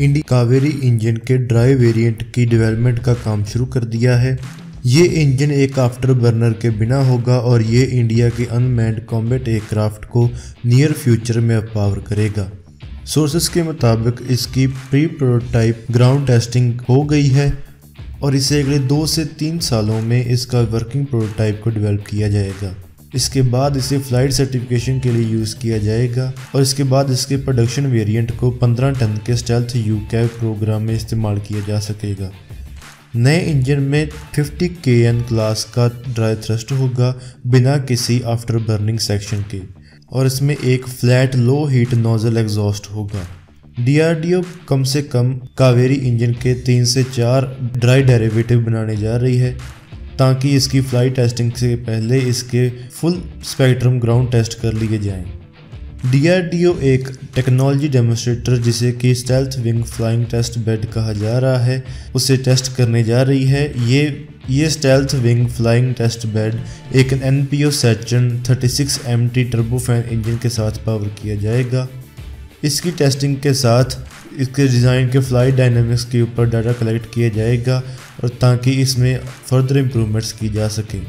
इंडी Kaveri engine के dry variant की development का काम शुरू कर दिया है। ये इंजन एक आफ्टर बर्नर के बिना होगा और ये इंडिया के अनमैंड कॉम्बेट एयरक्राफ्ट को नियर फ्यूचर में पावर करेगा। सोर्सेस के मुताबिक इसकी प्री प्रोटोटाइप ग्राउंड टेस्टिंग हो गई है और इसे अगले दो से तीन सालों में इसका वर्किंग प्रोटोटाइप को डेवलप किया जाएगा। इसके बाद इसे फ़्लाइट सर्टिफिकेशन के लिए यूज़ किया जाएगा और इसके बाद इसके प्रोडक्शन वेरिएंट को 15 टन के स्टेल्थ यू प्रोग्राम में इस्तेमाल किया जा सकेगा। नए इंजन में 50 के एन क्लास का ड्राई थ्रस्ट होगा बिना किसी आफ्टर बर्निंग सेक्शन के और इसमें एक flat low heat nozzle exhaust होगा। डीआरडीओ कम से कम कावेरी इंजन के तीन से चार ड्राई डेरिवेटिव बनाने जा रही है। ताकि इसकी फ़्लाइट टेस्टिंग से पहले इसके फुल स्पेक्ट्रम ग्राउंड टेस्ट कर लिए जाएँ। डीआरडीओ एक टेक्नोलॉजी डेमोस्ट्रेटर जिसे कि stealth wing flying test bed कहा जा रहा है, उसे टेस्ट करने जा रही है। ये ये stealth wing flying test bed एक N P O Saturn thirty six M T turbofan engine के साथ पावर किया जाएगा। इसकी टेस्टिंग के साथ इसके डिज़ाइन के फ़्लाइट डायनामिक्स के ऊपर डाटा कलेक्ट किया जाएगा। और ताकि इसमें फर्दर इम्प्रूवमेंट्स की जा सकें।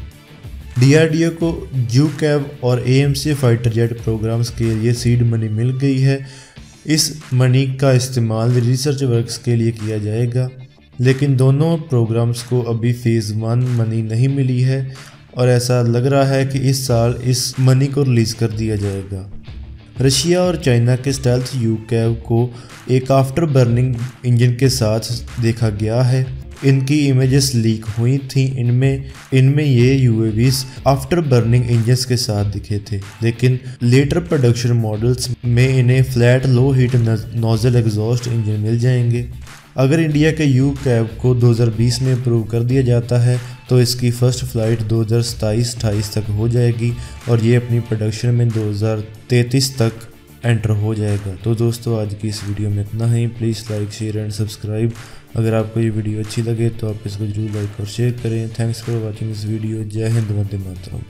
डीआरडीओ को जू कैब और एएमसी फाइटर जेट प्रोग्राम्स के लिए सीड मनी मिल गई है। इस मनी का इस्तेमाल रिसर्च वर्क्स के लिए किया जाएगा, लेकिन दोनों प्रोग्राम्स को अभी फ़ेज़ वन मनी नहीं मिली है और ऐसा लग रहा है कि इस साल इस मनी को रिलीज़ कर दिया जाएगा। रशिया और चाइना के स्टेल्थ यू कैब को एक आफ्टर बर्निंग इंजन के साथ देखा गया है। इनकी इमेजेस लीक हुई थी। इनमें इनमें ये यूएवीज आफ्टर बर्निंग इंजन्स के साथ दिखे थे। लेकिन लेटर प्रोडक्शन मॉडल्स में इन्हें flat low heat nozzle exhaust engine मिल जाएँगे। अगर इंडिया के यू कैब को 2020 में अप्रूव कर दिया जाता है तो इसकी फ़र्स्ट फ़्लाइट 2027-28 तक हो जाएगी और ये अपनी प्रोडक्शन में 2033 तक एंटर हो जाएगा। तो दोस्तों, आज की इस वीडियो में इतना ही। Please like share and subscribe अगर आपको ये वीडियो अच्छी लगे तो आप इसको ज़रूर लाइक और शेयर करें। थैंक्स फॉर वॉचिंग इस वीडियो जय हिंद, वंदे मातरम।